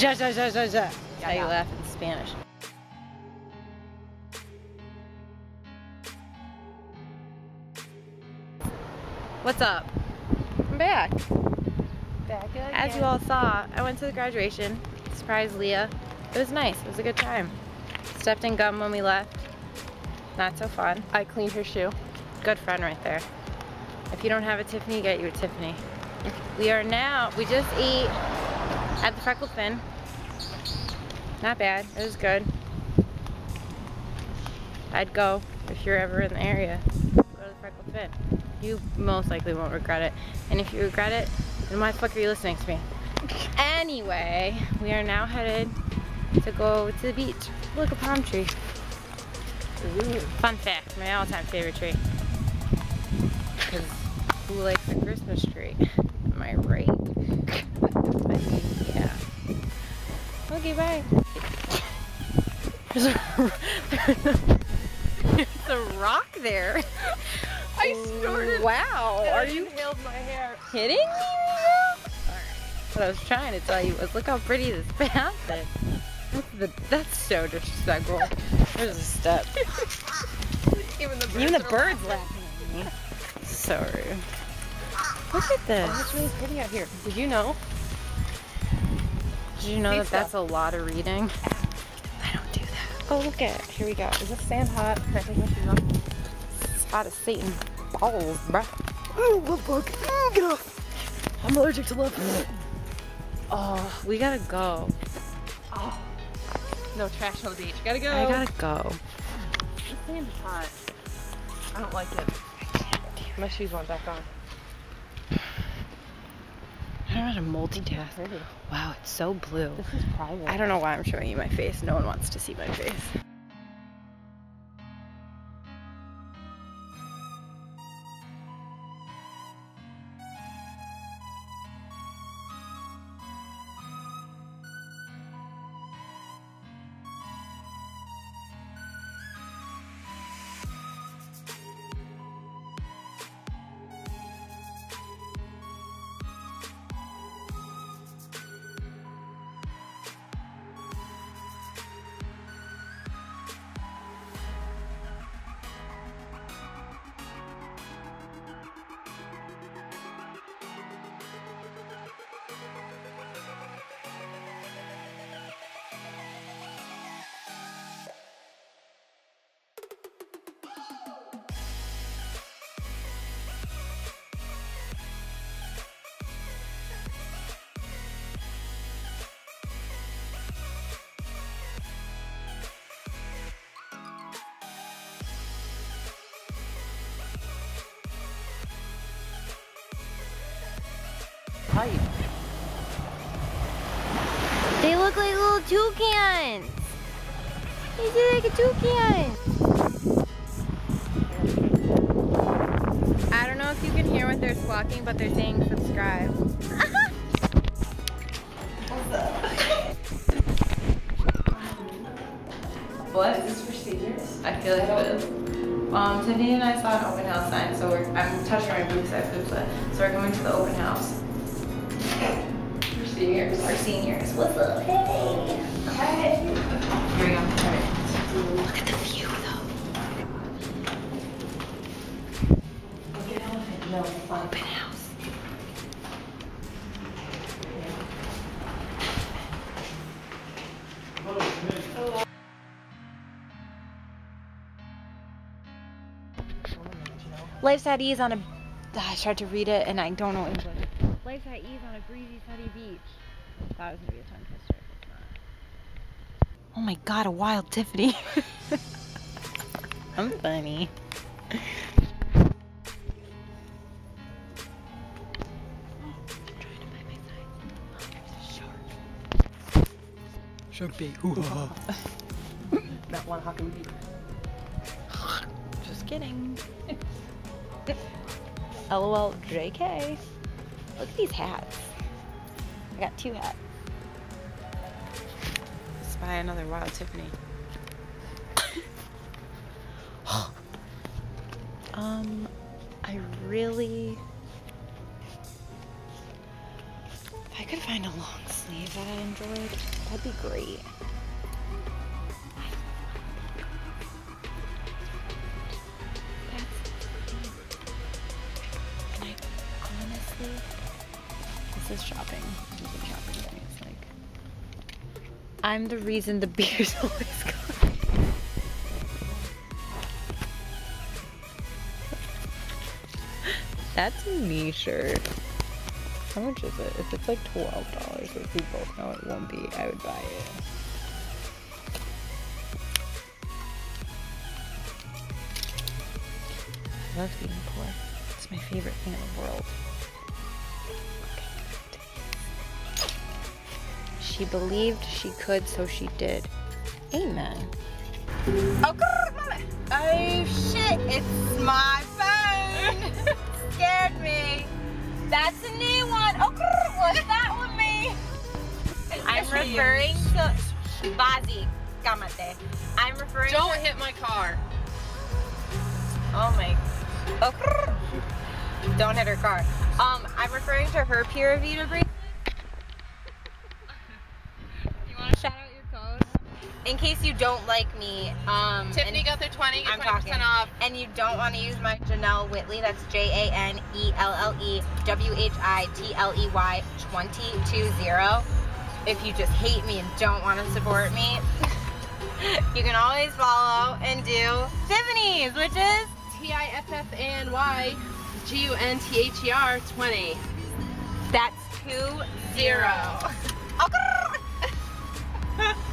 Ja, ja, ja, ja, ja. How you laugh in Spanish. What's up? I'm back. Back again. As you all saw, I went to the graduation, surprised Leah. It was nice, it was a good time. Stepped in gum when we left. Not so fun. I cleaned her shoe. Good friend right there. If you don't have a Tiffany, get you a Tiffany. We are now, we just ate at the Freckled Fin. Not bad, it was good. I'd go if you're ever in the area. Go to the Freckled Fin. You most likely won't regret it. And if you regret it, then why the fuck are you listening to me? Anyway, we are now headed to go to the beach. Look, a palm tree. Fun fact, my all-time favorite tree. Because who likes a Christmas tree? Am I right? I mean, yeah. Okay, bye. There's a, there's a rock there. I snorted. Wow, are you inhaled my hair? kidding me? What I was trying to tell you was look how pretty this path is. That's, the, that's so disrespectful. There's a step. Even the birds. Even the birds laughing at me. So rude. Look at Oh, this. it's really pretty out here. Did you know? Did you know that that's a lot of reading? Oh, look at it. Here we go. Is this sand hot? Can I take my shoes off? Spot of Satan balls, bruh. Oh, love bug. Get off. I'm allergic to love. Oh, we gotta go. Oh. No trash on the beach. Gotta go. I gotta go. This sand is hot. I don't like it. My shoes went back on. Know how to multitask. Wow, it's so blue. This is private. I don't know why I'm showing you my face. No one wants to see my face. Pipe. They look like little toucans. They look like a toucan. I don't know if you can hear what they're squawking, but they're saying subscribe. What? Is this for seniors? I feel like it is. Um, Tiffany and I saw an open house sign, so we're, I'm touching my boobs, I have boobs, so we're going to the open house. Seniors. Our seniors. What's up? Hey. Hey. Here we go. Alright. Look at the view though. No, it's fine. Open house. Life's at ease on a. I tried to read it and I don't know English. Life's at ease on a breezy, sunny beach. Thought it was gonna be a tongue twister. Oh my god, a wild Tiffany. I'm funny. Shark bait. Ooh, ha, ha. That one Hawking Beach. Just kidding. LOL JK. Look at these hats. I got two hats. Let's buy another Wild Tiffany. um, I really. If I could find a long sleeve. that I enjoyed, that'd be great. Is shopping. Shopping. It's like, I'm the reason the beer's always gone. That's a me shirt. How much is it? If it's like twelve dollars, which we both know it won't be, I would buy it. I love being poor. It's my favorite thing in the world. She believed she could, so she did. Amen. Oh, oh shit, it's my phone. Scared me. That's a new one. Oh, grrr, what's that one mean? I'm referring to Bazi. Kamate. I'm referring Don't to. hit my car. Oh my. Oh. Don't hit her car. Um, I'm referring to her Pura Vida bracelet. You want to shout out your code? In case you don't like me, um, Tiffany got their 20, get I'm 20% talking. off. and you don't want to use my Janelle Whitley, that's J A N E L L E W H I T L E Y 220. If you just hate me and don't want to support me, you can always follow and do Tiffany's, which is T-I-F-F-A-N-Y G-U-N-T-H-E-R 20. that's two zero.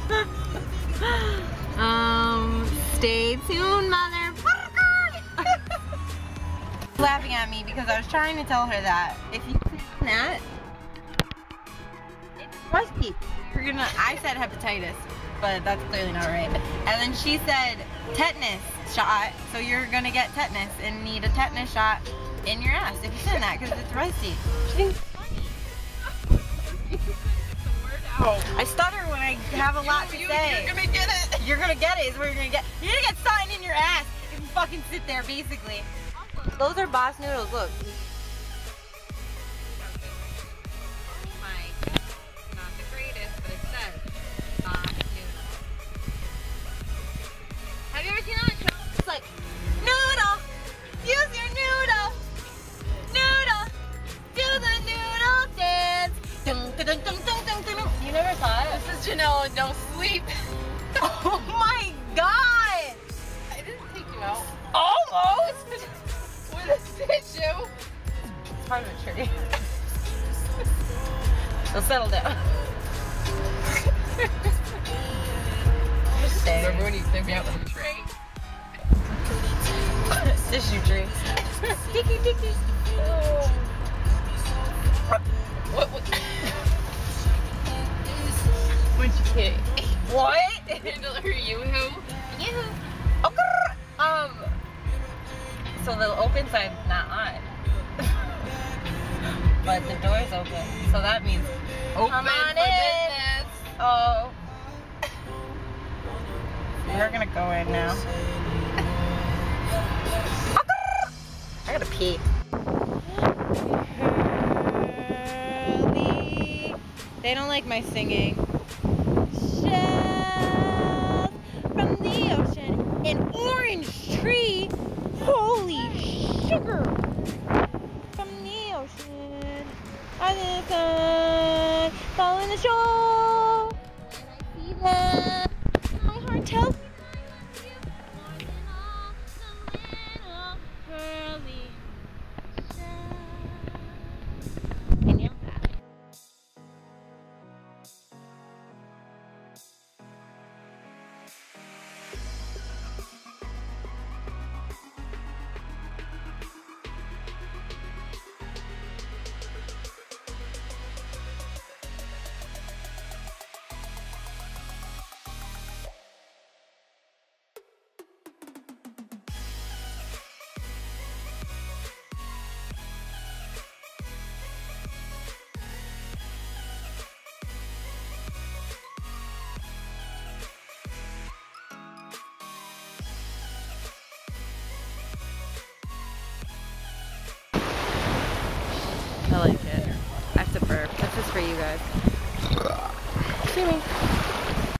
um, stay tuned, motherfucker. Laughing at me because I was trying to tell her that if you say that, it's rusty. You're gonna. I said hepatitis, but that's clearly not right. And then she said tetanus shot, so you're gonna get tetanus and need a tetanus shot in your ass if you say that because it's rusty. She thinks it's funny. I stutter when I have a lot to you, say. You're gonna get it. You're gonna get it. Is where you're gonna get. You're gonna get something in your ass if you fucking sit there, basically. Those are boss noodles. Look. So settle down. Just stay. Remember when you took me out with a? Tissue tree. Dicky dicky. That means Open Come on for in. business. oh. We're gonna go in now. I gotta pee. They don't like my singing. あげたい。パウンション